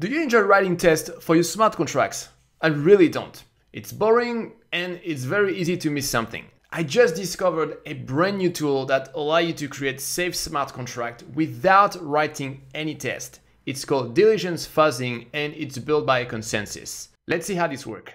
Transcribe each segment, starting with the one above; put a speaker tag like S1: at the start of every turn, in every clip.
S1: Do you enjoy writing tests for your smart contracts? I really don't. It's boring and it's very easy to miss something. I just discovered a brand new tool that allows you to create safe smart contract without writing any test. It's called diligence fuzzing and it's built by ConsenSys. Let's see how this works.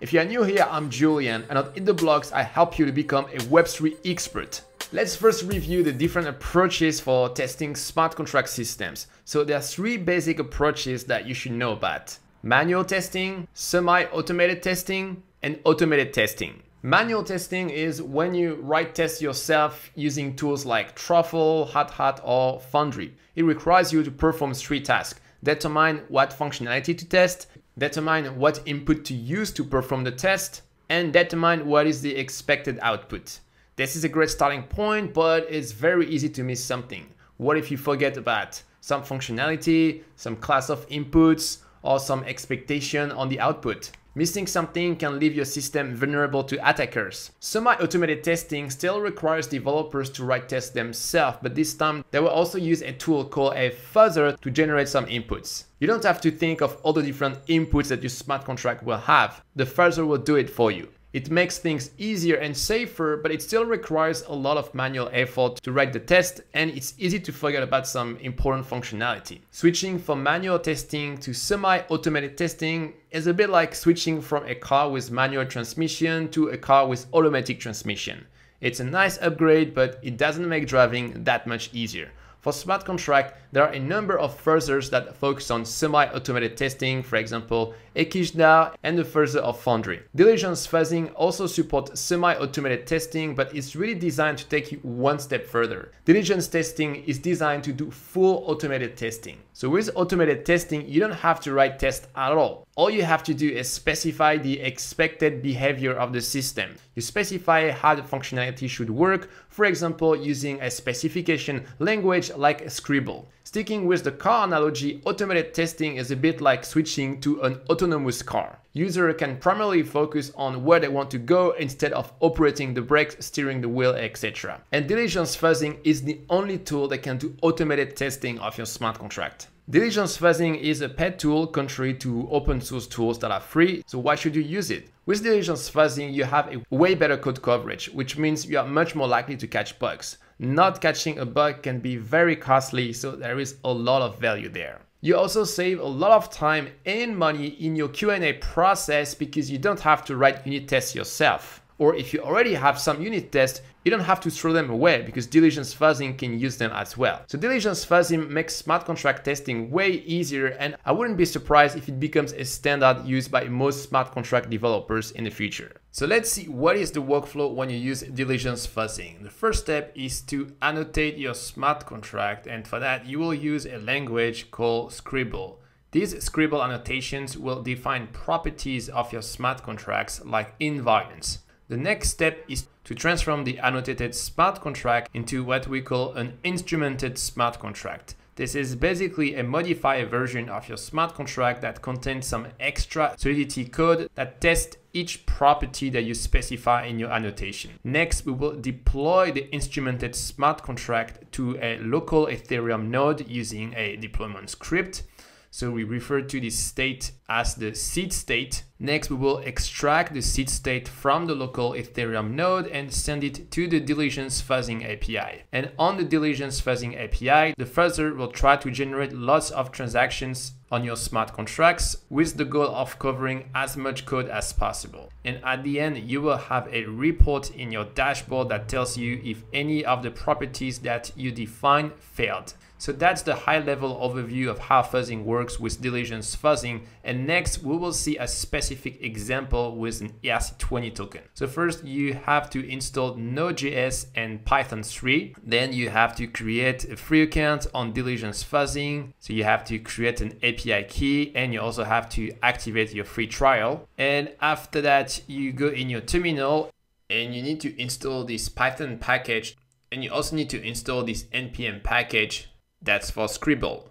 S1: If you are new here, I'm Julien and on Eat The Blocks I help you to become a Web3 expert. Let's first review the different approaches for testing smart contract systems. So there are three basic approaches that you should know about. Manual testing, semi-automated testing, and automated testing. Manual testing is when you write tests yourself using tools like Truffle, Hardhat or Foundry. It requires you to perform three tasks. Determine what functionality to test, determine what input to use to perform the test, and determine what is the expected output. This is a great starting point, but it's very easy to miss something. What if you forget about some functionality, some class of inputs, or some expectation on the output? Missing something can leave your system vulnerable to attackers. Semi-automated testing still requires developers to write tests themselves, but this time they will also use a tool called a fuzzer to generate some inputs. You don't have to think of all the different inputs that your smart contract will have. The fuzzer will do it for you. It makes things easier and safer, but it still requires a lot of manual effort to write the test and it's easy to forget about some important functionality. Switching from manual testing to semi-automated testing is a bit like switching from a car with manual transmission to a car with automatic transmission. It's a nice upgrade, but it doesn't make driving that much easier. For smart contract, there are a number of fuzzers that focus on semi-automated testing, for example, Echidna and the fuzzer of Foundry. Diligence fuzzing also supports semi-automated testing, but it's really designed to take you one step further. Diligence testing is designed to do full automated testing. So with automated testing, you don't have to write tests at all. All you have to do is specify the expected behavior of the system. You specify how the functionality should work, for example, using a specification language like Scribble. Sticking with the car analogy, automated testing is a bit like switching to an autonomous car. User can primarily focus on where they want to go instead of operating the brakes, steering the wheel, etc. And diligence fuzzing is the only tool that can do automated testing of your smart contract. Diligence fuzzing is a pet tool contrary to open source tools that are free, so why should you use it? With diligence fuzzing, you have a way better code coverage, which means you are much more likely to catch bugs not catching a bug can be very costly, so there is a lot of value there. You also save a lot of time and money in your Q&A process because you don't have to write unit tests yourself. Or if you already have some unit tests, you don't have to throw them away because diligence fuzzing can use them as well. So diligence fuzzing makes smart contract testing way easier and I wouldn't be surprised if it becomes a standard used by most smart contract developers in the future. So let's see what is the workflow when you use diligence fuzzing. The first step is to annotate your smart contract and for that you will use a language called Scribble. These Scribble annotations will define properties of your smart contracts like invariants. The next step is to transform the annotated smart contract into what we call an instrumented smart contract. This is basically a modified version of your smart contract that contains some extra Solidity code that tests each property that you specify in your annotation. Next, we will deploy the instrumented smart contract to a local Ethereum node using a deployment script. So we refer to this state as the seed state. Next, we will extract the seed state from the local Ethereum node and send it to the diligence fuzzing API. And on the diligence fuzzing API, the fuzzer will try to generate lots of transactions on your smart contracts with the goal of covering as much code as possible. And at the end, you will have a report in your dashboard that tells you if any of the properties that you define failed. So that's the high level overview of how fuzzing works with diligence fuzzing. And next we will see a specific example with an ERC20 token. So first you have to install Node.js and Python 3. Then you have to create a free account on diligence fuzzing. So you have to create an API key and you also have to activate your free trial. And after that you go in your terminal and you need to install this Python package and you also need to install this npm package that's for Scribble.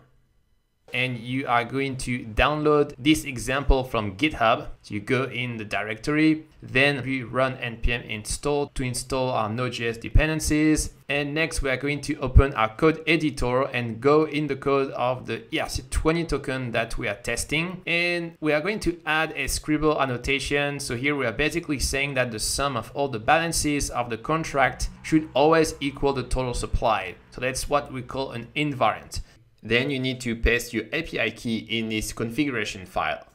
S1: And you are going to download this example from GitHub. So you go in the directory, then we run npm install to install our Node.js dependencies. And next we are going to open our code editor and go in the code of the ERC20 token that we are testing. And we are going to add a scribble annotation. So here we are basically saying that the sum of all the balances of the contract should always equal the total supply. So that's what we call an invariant. Then you need to paste your API key in this configuration file.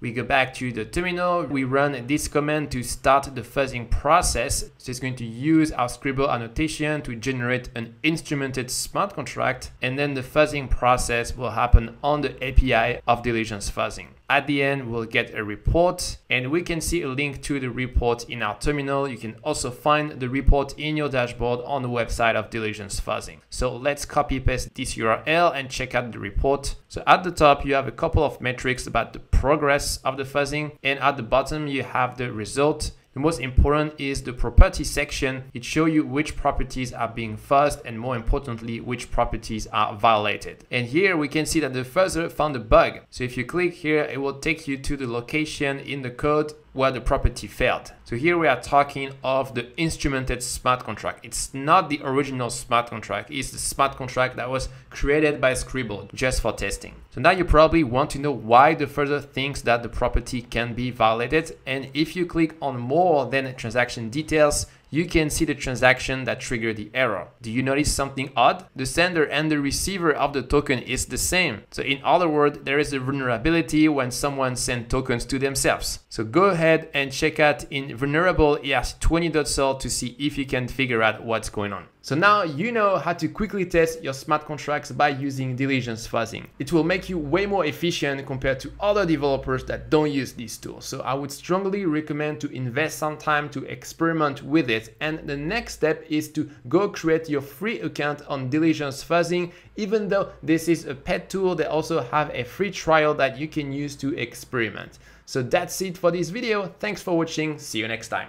S1: We go back to the terminal, we run this command to start the fuzzing process. So it's going to use our scribble annotation to generate an instrumented smart contract and then the fuzzing process will happen on the API of diligence fuzzing. At the end, we'll get a report and we can see a link to the report in our terminal. You can also find the report in your dashboard on the website of Diligence Fuzzing. So let's copy paste this URL and check out the report. So at the top, you have a couple of metrics about the progress of the fuzzing and at the bottom, you have the result the most important is the property section. It shows you which properties are being fuzzed and more importantly, which properties are violated. And here we can see that the fuzzer found a bug. So if you click here, it will take you to the location in the code where the property failed. So here we are talking of the instrumented smart contract. It's not the original smart contract. It's the smart contract that was created by Scribble just for testing. So now you probably want to know why the fuzzer thinks that the property can be violated. And if you click on more than transaction details, you can see the transaction that triggered the error. Do you notice something odd? The sender and the receiver of the token is the same. So in other words, there is a vulnerability when someone sends tokens to themselves. So go ahead and check out in vulnerable ERC20.sol to see if you can figure out what's going on. So now you know how to quickly test your smart contracts by using diligence fuzzing. It will make you way more efficient compared to other developers that don't use these tools. So I would strongly recommend to invest some time to experiment with it. And the next step is to go create your free account on diligence fuzzing. Even though this is a pet tool, they also have a free trial that you can use to experiment. So that's it for this video. Thanks for watching. See you next time.